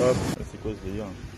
Hop, c'est quoi ce délire hein